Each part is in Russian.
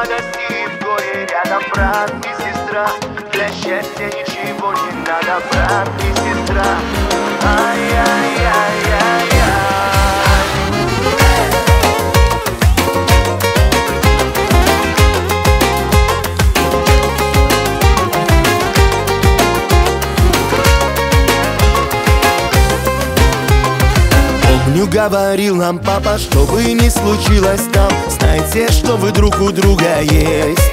радости и в горе рядом брат и сестра. Для счастья ничего не надо, брат и сестра. Ай-яй-яй-яй-яй Помню, говорил нам папа, что бы ни случилось там. Знайте, что вы друг у друга есть?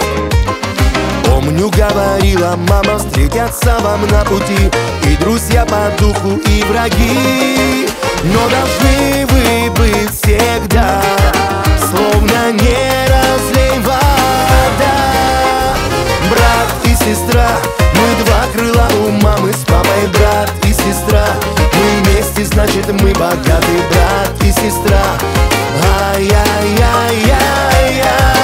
Помню, говорила мама, встретятся вам на пути И друзья по духу, и враги. Но должны значит мы богатый брат и сестра. Ай-яй-яй-яй-яй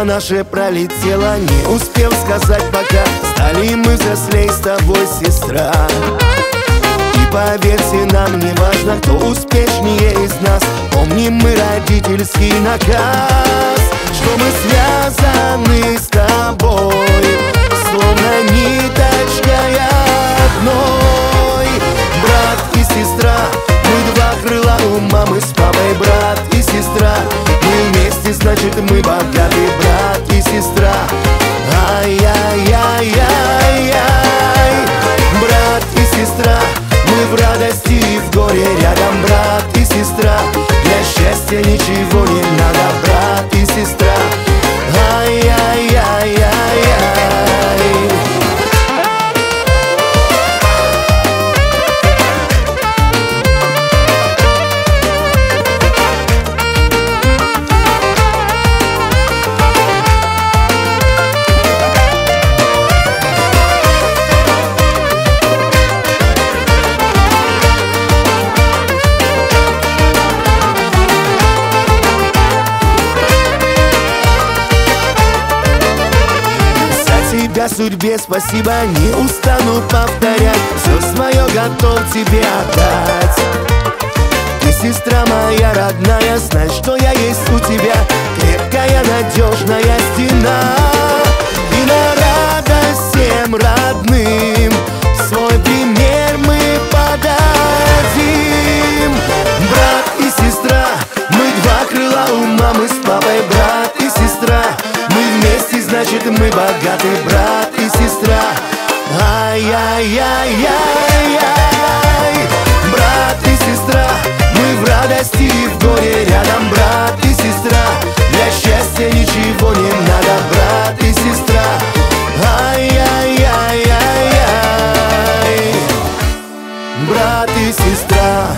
Детство наше пролетело, не успев сказать пока. Стали мы взрослей с тобой, сестра. И поверьте нам, не важно, кто успешнее из нас. Помним мы родительский наказ Что мы связаны с тобой богатый брат и сестра. Ай-яй-яй-яй-яй судьбе спасибо, не устану повторять. Все свое готов тебе отдать. Ты сестра моя родная, знай, что я есть у тебя. Крепкая, надежная стена Ведь мы богаты брат и сестра. Ай-яй-яй-яй-яй. Брат и сестра Мы в радости и в горе рядом. Брат и сестра Для счастья ничего не надо. Брат и сестра. Ай-яй-яй-яй-яй. Брат и сестра.